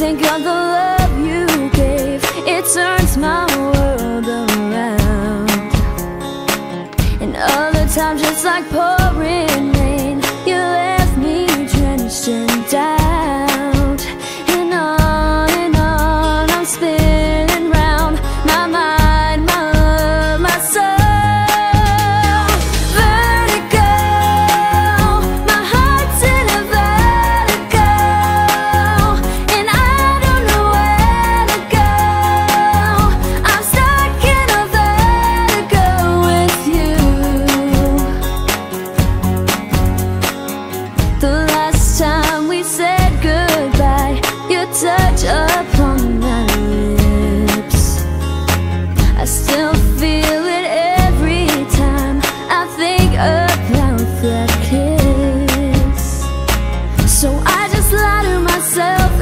think of the love you gave. It turns my world around. And other times just like pouring still feel it every time. I think about that kiss. So I just lie to myself